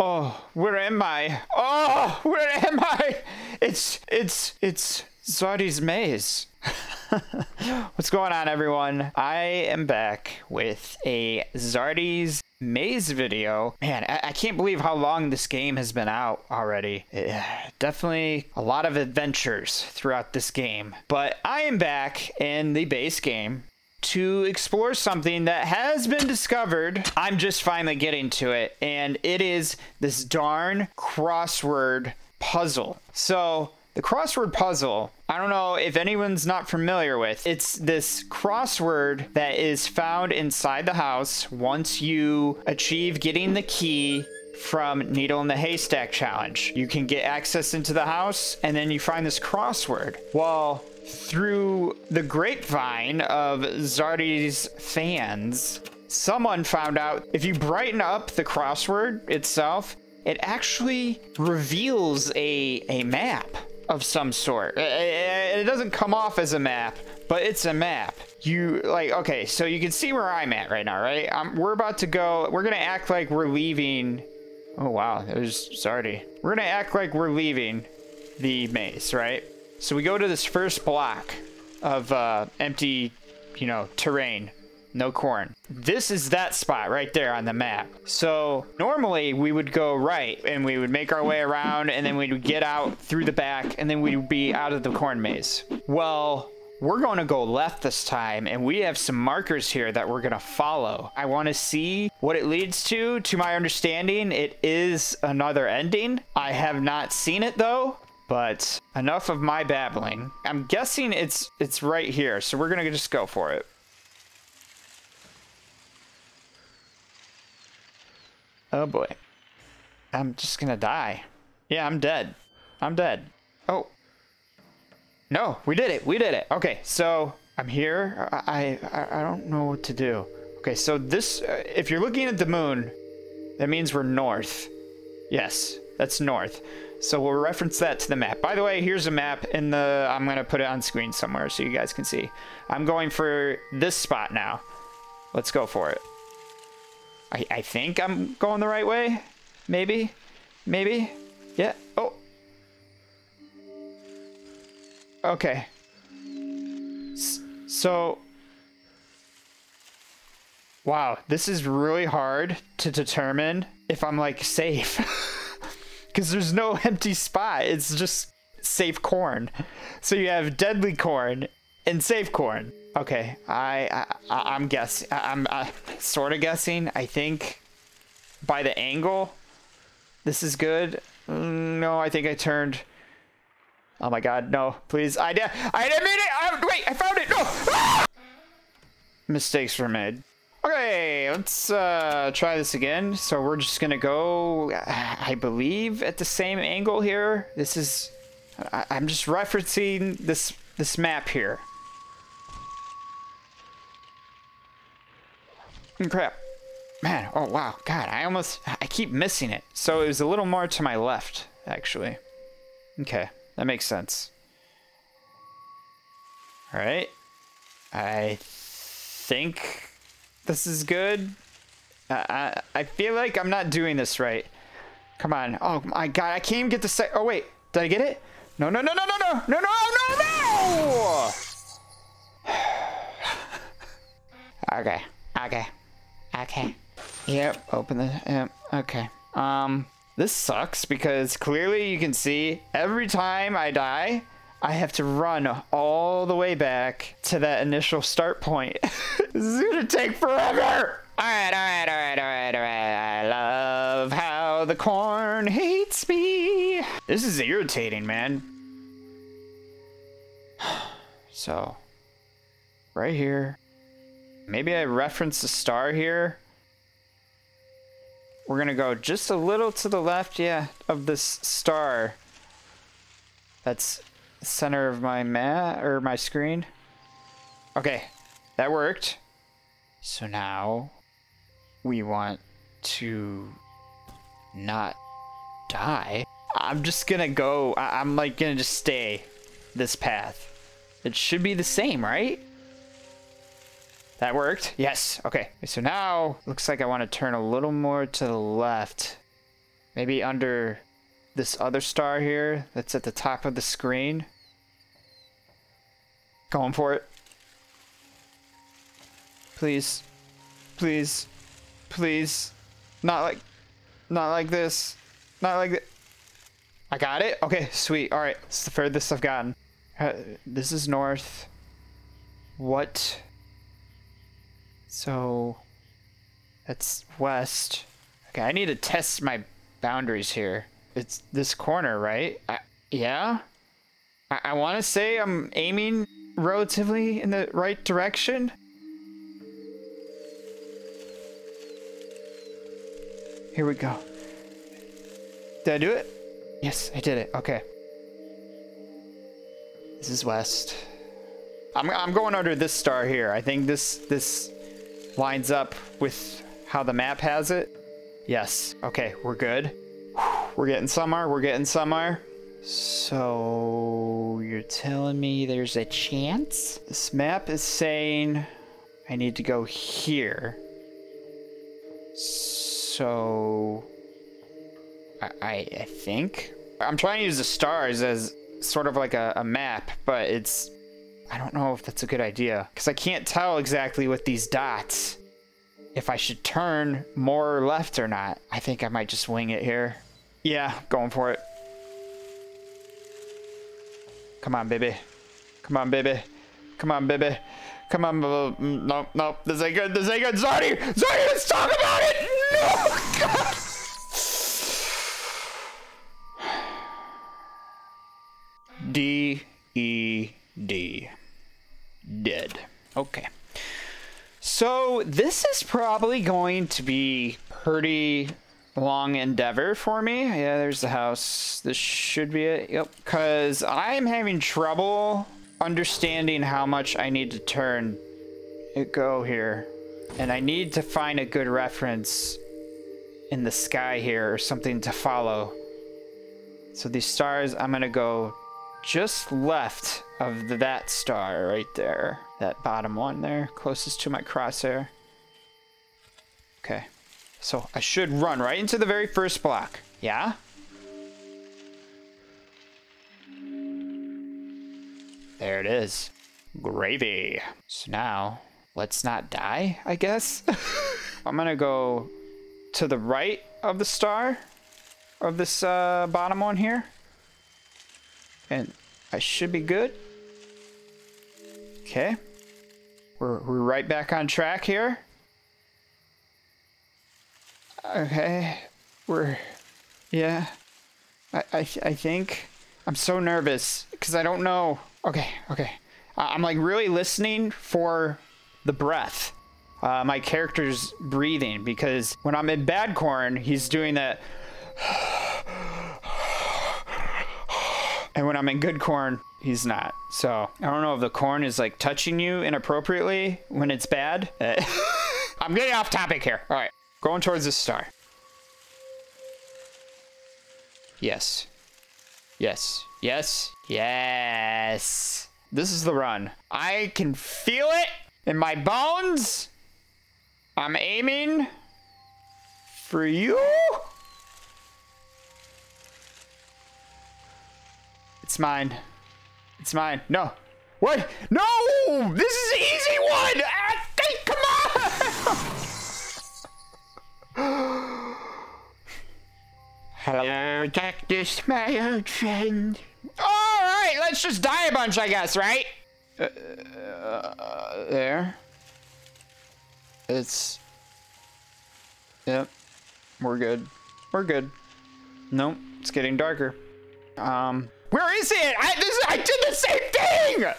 Oh, where am I? Oh, where am I? It's, it's, it's Zardy's maze. What's going on, everyone? I am back with a Zardy's maze video. Man, I, I, can't believe how long this game has been out already. Eh, definitely a lot of adventures throughout this game. But I am back in the base game to explore something that has been discovered. I'm just finally getting to it, and it is this darn crossword puzzle. So, the crossword puzzle, I don't know if anyone's not familiar with. It's this crossword that is found inside the house once you achieve getting the key from Needle in the Haystack challenge. You can get access into the house and then you find this crossword. Well, through the grapevine of Zardy's fans, someone found out if you brighten up the crossword itself, it actually reveals a, a map of some sort. It doesn't come off as a map, but it's a map. You like okay, so you can see where I'm at right now, right? I'm, we're about to go. We're gonna act like we're leaving. Oh wow, there's Zardy. We're gonna act like we're leaving the maze, right? So we go to this first block of uh, empty, you know, terrain. No corn. This is that spot right there on the map. So normally we would go right and we would make our way around and then we would get out through the back and then we'd be out of the corn maze. Well, we're going to go left this time and we have some markers here that we're going to follow. I want to see what it leads to. To my understanding, it is another ending. I have not seen it though. But enough of my babbling. I'm guessing it's it's right here, so we're gonna just go for it. Oh boy. I'm just gonna die. Yeah, I'm dead. I'm dead. Oh. No, we did it. We did it. Okay, so I'm here. I, I, I don't know what to do. Okay, so this, uh, if you're looking at the moon, that means we're north. Yes, that's north. So we'll reference that to the map. By the way, here's a map in the, I'm going to put it on screen somewhere so you guys can see. I'm going for this spot now. Let's go for it. I, I think I'm going the right way. Maybe. Maybe. Yeah. Oh. Okay. S so. Wow, this is really hard to determine if I'm like safe. because there's no empty spot. It's just safe corn. So you have deadly corn and safe corn. Okay, I, I I'm guessing. I'm sort of guessing. I think by the angle, this is good. Mm, no, I think I turned. Oh my god, no! Please, I. I didn't mean it. I, wait, I found it. No. Ah! Mistakes were made. Okay, let's uh, try this again. So we're just gonna go, I believe, at the same angle here. This is, I I'm just referencing this this map here. Crap. Man, oh wow, God, I almost, I keep missing it. So it was a little more to my left, actually. Okay, that makes sense. All right. I think this is good. I, I feel like I'm not doing this right. Come on. Oh my god, I can't even get the set. Oh wait, did I get it? No, no, no, no, no, no, no, no, no, no! okay, okay, okay. Yep, open the, yep, okay. Um, this sucks because clearly you can see every time I die, I have to run all the way back to that initial start point. this is gonna take forever! Alright, alright, alright, alright, alright. I love how the corn hates me. This is irritating, man. so, right here. Maybe I reference the star here. We're gonna go just a little to the left, yeah, of this star. That's center of my mat or my screen. Okay, that worked. So now we want to not die. I'm just gonna go, I am like gonna just stay this path. It should be the same, right? That worked. Yes. Okay. So now looks like I want to turn a little more to the left. Maybe under this other star here that's at the top of the screen. Going for it. Please. Please. Please. Not like not like this. Not like that. I got it? Okay, sweet. Alright, it's the furthest I've gotten. Uh, this is north. What? So... That's west. Okay, I need to test my boundaries here. It's this corner, right? I, yeah? I, I want to say I'm aiming relatively in the right direction. Here we go. Did I do it? Yes, I did it. Okay. This is west. I'm, I'm going under this star here. I think this this lines up with how the map has it. Yes. Okay, we're good. We're getting somewhere. We're getting somewhere. So you're telling me there's a chance? This map is saying I need to go here. So I, I think I'm trying to use the stars as sort of like a, a map, but it's I don't know if that's a good idea because I can't tell exactly with these dots if I should turn more left or not. I think I might just wing it here. Yeah, going for it. Come on, baby. Come on, baby. Come on, baby. Come on, no, no, this ain't good. This ain't good. Zardy, Zardy, let's talk about it. No. D E D. Dead. Okay. So this is probably going to be pretty long endeavor for me. Yeah, there's the house. This should be it. Yep. Because I'm having trouble understanding how much I need to turn it go here. And I need to find a good reference in the sky here or something to follow. So these stars, I'm going to go just left of that star right there. That bottom one there, closest to my crosshair. Okay. So I should run right into the very first block. Yeah? There it is. Gravy. So now, let's not die, I guess. I'm gonna go to the right of the star of this uh, bottom one here. And I should be good. Okay. We're, we're right back on track here. Okay. We're... Yeah. I, I, I think... I'm so nervous because I don't know. Okay, okay. I'm like really listening for the breath. Uh, my character's breathing because when I'm in bad corn, he's doing that. And when I'm in good corn, he's not. So I don't know if the corn is like touching you inappropriately when it's bad. I'm getting off topic here. All right, going towards the star. Yes. Yes. Yes. Yes. This is the run. I can feel it in my bones. I'm aiming for you. It's mine. It's mine. No. What? No! This is an easy one! Ah, Hello, Cactus, my old friend. Alright, let's just die a bunch, I guess, right? Uh, uh, there. It's... Yep. We're good. We're good. Nope. It's getting darker. Um... Where is it? I, this, I did the same thing!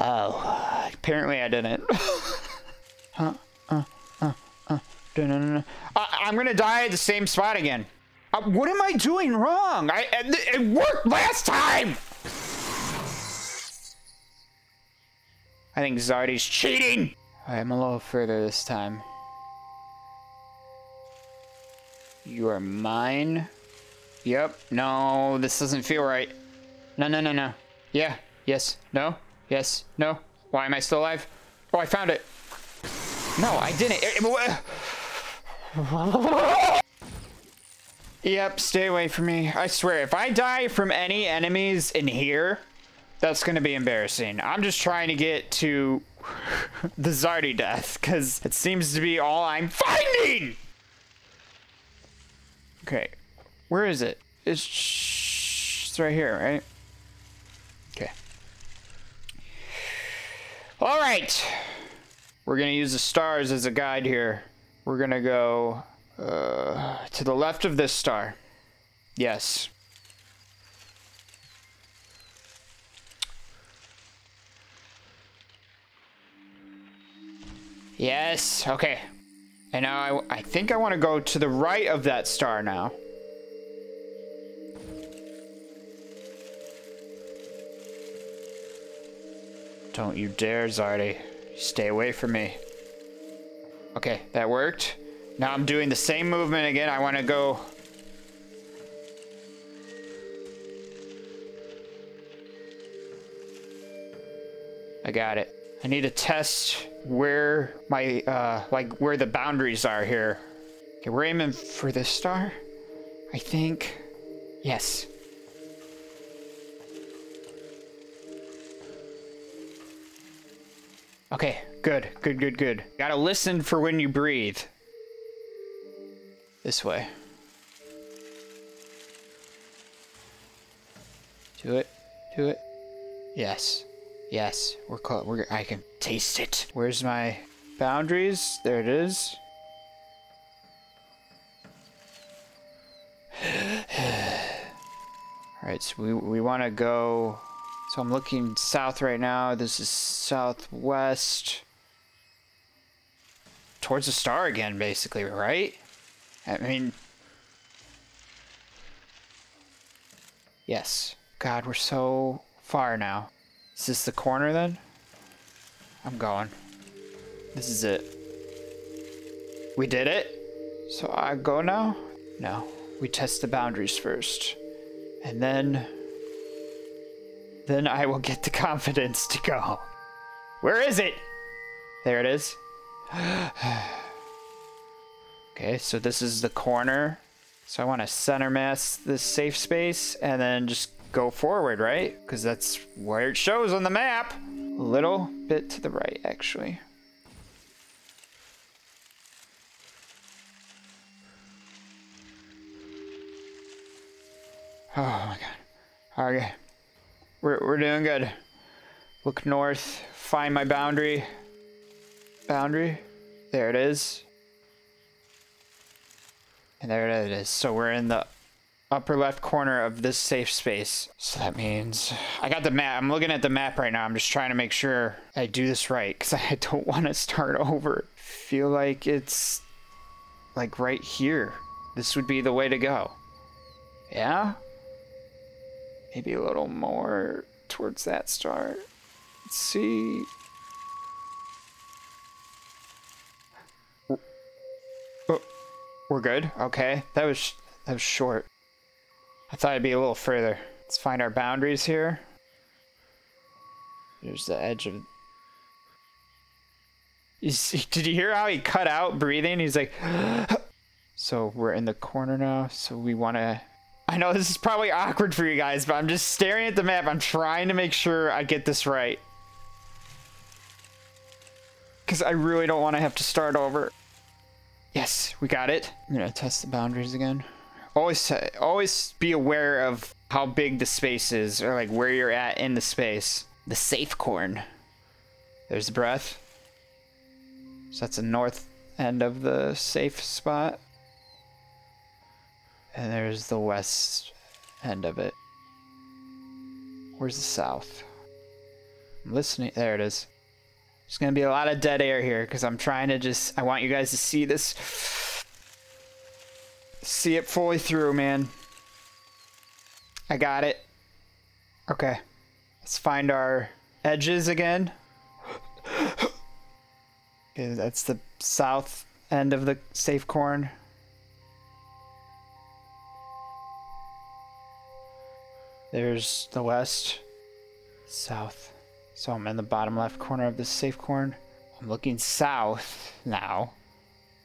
Oh, apparently I didn't. huh? uh, uh, uh, I'm gonna die at the same spot again. Uh, what am I doing wrong? I, it worked last time! I think Zardy's cheating! I'm a little further this time. You are mine. Yep. No, this doesn't feel right. No, no, no, no. Yeah. Yes. No. Yes. No. Why am I still alive? Oh, I found it. No, I didn't. Yep, stay away from me. I swear, if I die from any enemies in here, that's gonna be embarrassing. I'm just trying to get to the Zardy death, because it seems to be all I'm finding! Okay, where is it? It's, it's right here, right? Okay. All right. We're going to use the stars as a guide here. We're going to go uh, to the left of this star. Yes. Yes, okay. And now I, I think I want to go to the right of that star now. Don't you dare, Zardy. Stay away from me. Okay, that worked. Now I'm doing the same movement again. I want to go... I got it. I need to test where my, uh, like, where the boundaries are here. Okay, we're aiming for this star, I think. Yes. Okay, good, good, good, good. Gotta listen for when you breathe. This way. Do it, do it. Yes, yes, we're close. We're, I can taste it. Where's my boundaries? There it is. All right, so we, we want to go so I'm looking south right now. This is southwest. Towards the star again, basically, right? I mean... Yes. God, we're so far now. Is this the corner then? I'm going. This is it. We did it? So I go now? No. We test the boundaries first. And then then I will get the confidence to go. Where is it? There it is. okay, so this is the corner. So I want to center mass this safe space and then just go forward, right? Because that's where it shows on the map. A little bit to the right, actually. Oh my god. Okay. We're, we're doing good. Look north, find my boundary. Boundary. There it is. And there it is. So we're in the upper left corner of this safe space. So that means I got the map. I'm looking at the map right now. I'm just trying to make sure I do this right because I don't want to start over. Feel like it's like right here. This would be the way to go. Yeah? Maybe a little more towards that star. Let's see. Oh, we're good. Okay, that was that was short. I thought it'd be a little further. Let's find our boundaries here. There's the edge of. Did you hear how he cut out breathing? He's like. so we're in the corner now. So we want to I know this is probably awkward for you guys, but I'm just staring at the map. I'm trying to make sure I get this right. Because I really don't want to have to start over. Yes, we got it. I'm going to test the boundaries again. Always, always be aware of how big the space is, or like where you're at in the space. The safe corn. There's the breath. So that's the north end of the safe spot. And there's the west end of it. Where's the south? I'm listening. There it is. There's going to be a lot of dead air here because I'm trying to just. I want you guys to see this. See it fully through, man. I got it. Okay. Let's find our edges again. okay, that's the south end of the safe corn. There's the west, south. So I'm in the bottom left corner of this safe corn. I'm looking south now.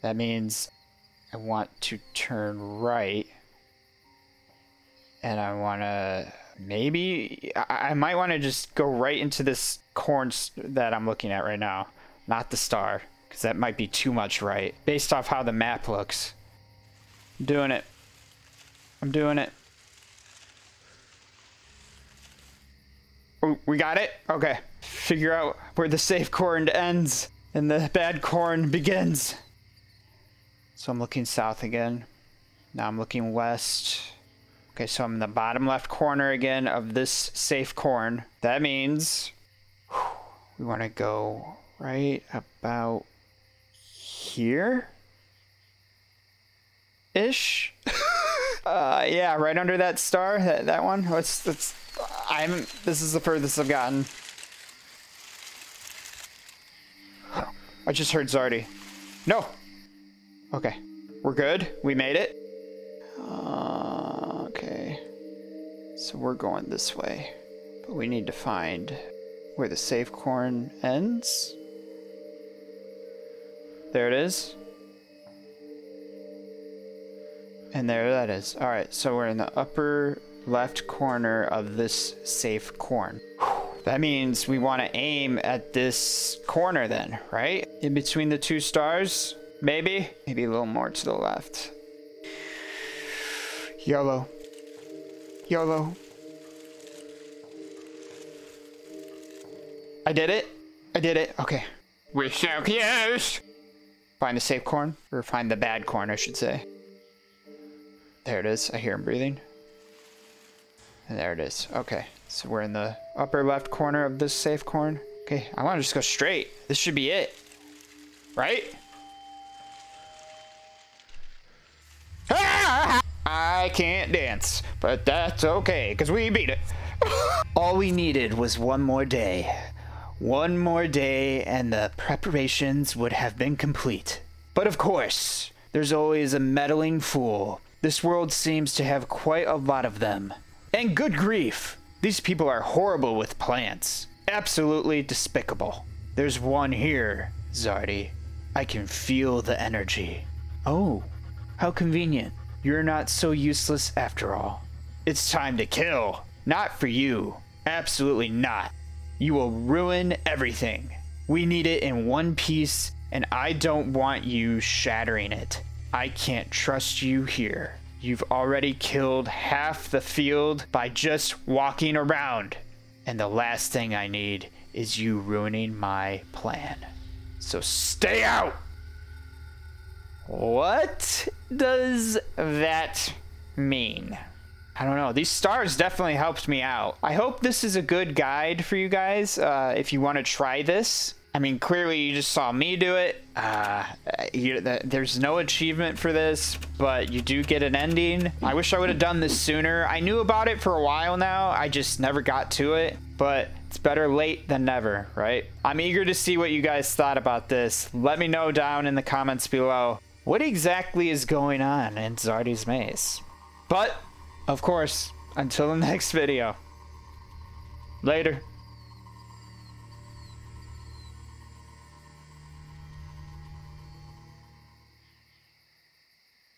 That means I want to turn right. And I want to maybe I, might want to just go right into this corn that I'm looking at right now, not the star, because that might be too much right based off how the map looks. I'm doing it. I'm doing it. Oh, we got it? Okay. Figure out where the safe corn ends and the bad corn begins. So I'm looking south again. Now I'm looking west. Okay, so I'm in the bottom left corner again of this safe corn. That means whew, we want to go right about here ish. uh, yeah, right under that star, that that one. Let's that's I'm. This is the furthest I've gotten. I just heard Zardy. No. Okay, we're good. We made it. Uh, okay. So we're going this way. But we need to find where the safe corn ends. There it is. And there that is. Alright, so we're in the upper left corner of this safe corn. That means we want to aim at this corner then, right? In between the two stars, maybe? Maybe a little more to the left. YOLO. YOLO. I did it. I did it. Okay. We're so close. Find the safe corn, or find the bad corn, I should say. There it is. I hear him breathing. There it is. Okay. So we're in the upper left corner of this safe corn. Okay. I want to just go straight. This should be it. Right? I can't dance, but that's okay, because we beat it. All we needed was one more day. One more day, and the preparations would have been complete. But of course, there's always a meddling fool. This world seems to have quite a lot of them. And good grief, these people are horrible with plants. Absolutely despicable. There's one here, Zardy. I can feel the energy. Oh, how convenient. You're not so useless after all. It's time to kill. Not for you. Absolutely not. You will ruin everything. We need it in one piece, and I don't want you shattering it. I can't trust you here. You've already killed half the field by just walking around. And the last thing I need is you ruining my plan. So stay out! What does that mean? I don't know. These stars definitely helped me out. I hope this is a good guide for you guys uh, if you want to try this. I mean, clearly you just saw me do it. Uh, you, there's no achievement for this, but you do get an ending. I wish I would have done this sooner. I knew about it for a while now. I just never got to it, but it's better late than never, right? I'm eager to see what you guys thought about this. Let me know down in the comments below. What exactly is going on in Zardy's Maze? But, of course, until the next video. Later.